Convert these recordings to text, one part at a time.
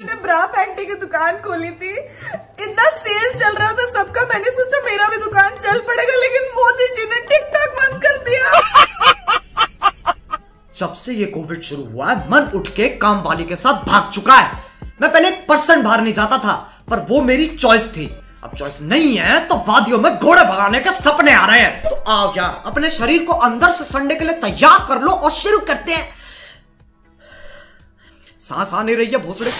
मैंने ब्रा पैंटी की दुकान खोली थी। इतना सेल चल रहा था सबका। मैंने सोचा मेरा भी दुकान चल पड़ेगा, लेकिन मोदी जी ने टिकटॉक बंद कर दिया। जब से ये कोविड शुरू हुआ है, मन उठ के काम वाली के साथ भाग चुका है। मैं पहले एक परसेंट बाहर नहीं जाता था, पर वो मेरी चॉइस थी। अब चॉइस नहीं है तो वादियों में घोड़े भगाने के सपने आ रहे हैं। तो आओ यार, अपने शरीर को अंदर से संडे के लिए तैयार कर लो और शुरू करते हैं। सांस आ नहीं रही है, भोसड़े।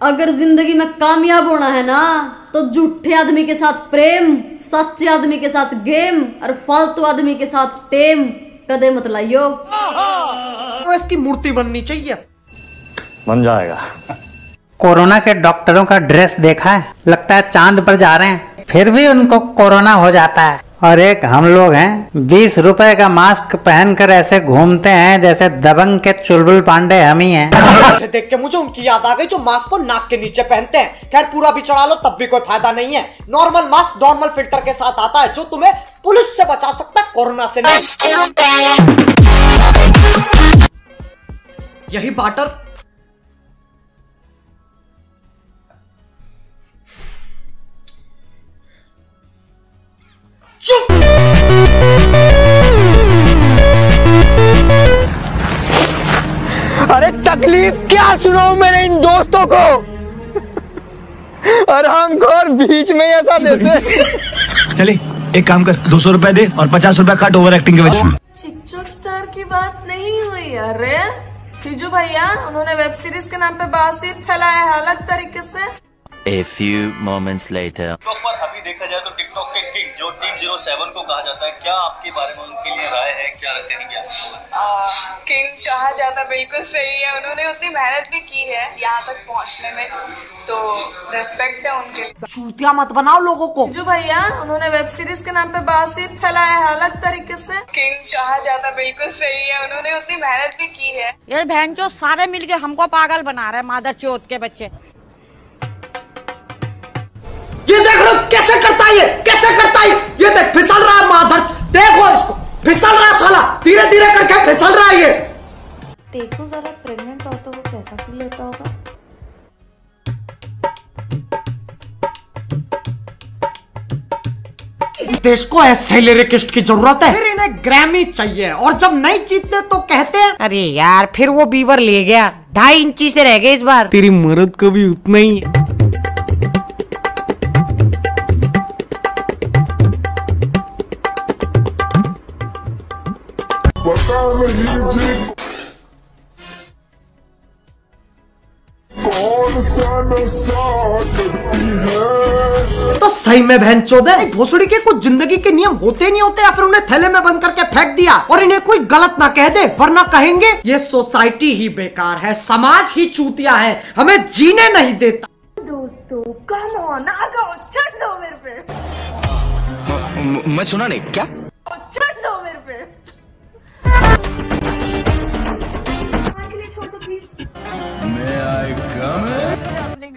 अगर ज़िंदगी में कामयाब होना है ना तो झूठे आदमी के साथ प्रेम सच्चे आदमी के साथ गेम और फालतू आदमी के साथ टेम कदे मत लाइयो। तो इसकी मूर्ति बननी चाहिए। बन जाएगा। कोरोना के डॉक्टरों का ड्रेस देखा है लगता है चाँद पर जा रहे हैं फिर भी उनको कोरोना हो जाता है। और एक हम लोग हैं, बीस रुपए का मास्क पहनकर ऐसे घूमते हैं जैसे दबंग के चुलबुल पांडे हम ही हैं। देख के मुझे उनकी याद आ गई जो मास्क को नाक के नीचे पहनते हैं। खैर, पूरा भी चढ़ा लो, तब भी कोई फ़ायदा नहीं है। नॉर्मल मास्क नॉर्मल फ़िल्टर के साथ आता है, जो तुम्हें पुलिस से बचा सकता है, कोरोना से नहीं। यही बाटर अरे तकलीफ़ क्या सुनाओ मेरे इन दोस्तों को? और हमको घर बीच में ऐसा देते। चले एक काम कर दो सौ रूपए दे और पचास रूपए काट ओवर एक्टिंग के वजह शिक्षक स्टार की बात नहीं हुई अरे। फिजू भैया उन्होंने वेब सीरीज़ के नाम पे बासी फैलाया है अलग तरीके से। A few moments later. TikTok पर अभी देखा जाए तो टिकटॉक के किंग जो टीम ज़ीरो सेवन को कहा जाता है क्या आपके बारे में उनके लिए राय है? क्या रखते हैं क्या किंग कहा जाता बिल्कुल सही है। उन्होंने उतनी मेहनत भी की है यहाँ तक पहुँचने में। तो रेस्पेक्ट है उनके लिए। चूतिया मत बनाओ लोगों को। जो भैया उन्होंने वेब सीरीज़ के नाम पे बातचीत फैलाया है अलग तरीके से। किंग कहा जाता बिल्कुल सही है। उन्होंने उतनी मेहनत भी की है। ये बहन चो सारे मिलके हमको पागल बना रहे हैं मादर चौथ के बच्चे। कैसे करता है ये? कैसे करता है ये? देख फिसल रहा है माधर। देखो इसको। फिसल रहा है साला। धीरे धीरे करके फिसल रहा है ये। देखो जरा प्रेग्नेंट औरतों को कैसा फील होता होगा? इस देश को ऐसे लिरिकिस्ट की ज़रूरत है। फिर इन्हें ग्रैमी चाहिए। और जब नहीं जीतते तो कहते हैं अरे यार फिर वो बीवर ले गया। ढाई इंची से रह गए इस बार। तेरी मर्द को भी उतना ही। तो सही में बहन चौदह भोसड़ी के कुछ ज़िंदगी के नियम होते नहीं होते या फिर उन्हें थैले में बंद करके फेंक दिया? और इन्हें कोई गलत ना कह दे वरना कहेंगे ये सोसाइटी ही बेकार है समाज ही चूतिया है हमें जीने नहीं देता। दोस्तों कम ऑन आ जाओ छट दो मेरे पे। मैं सुना नहीं क्या?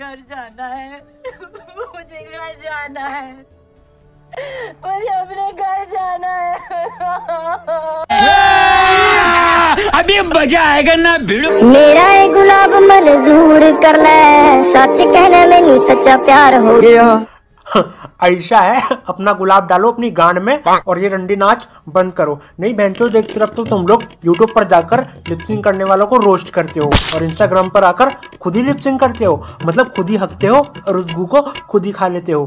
घर जाना है। मुझे घर जाना है। मुझे अपने घर जाना है। अभी मज़ा आएगा ना भिड़ो। मेरा गुलाब मन मंजूर कर ले। सच कहना मैनू सच्चा प्यार हो गया। ऐसा है अपना गुलाब डालो अपनी गांड में और ये रंडी नाच बंद करो। नहीं बहनचो एक तरफ़ तो तुम लोग यूट्यूब पर जाकर लिपसिंग करने वालों को रोस्ट करते हो और इंस्टाग्राम पर आकर खुद ही लिपसिंग करते हो। मतलब खुद ही हकते हो और उस गू को खुद ही खा लेते हो।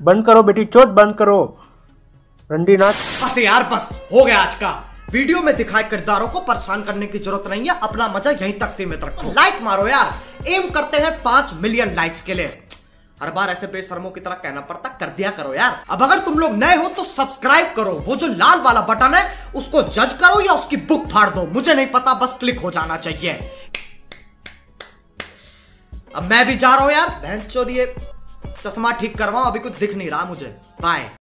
बंद करो बेटी चोट बंद करो। रंडी नाच। बस यार बस हो गया आज का। वीडियो में दिखाए किरदारों को परेशान करने की ज़रूरत नहीं है अपना मज़ा यहीं तक सीमित रखो। लाइक मारो यार। एम करते हैं पाँच मिलियन लाइक्स के लिए। हर बार ऐसे बेशर्मों की तरह कहना पड़ता, कर दिया करो यार। अब अगर तुम लोग नए हो तो सब्सक्राइब करो। वो जो लाल वाला बटन है, उसको जज करो या उसकी बुक फाड़ दो। मुझे नहीं पता, बस क्लिक हो जाना चाहिए। अब मैं भी जा रहा हूँ यार। बहन चो दिए चश्मा ठीक करवाऊं अभी कुछ दिख नहीं रहा मुझे। बाय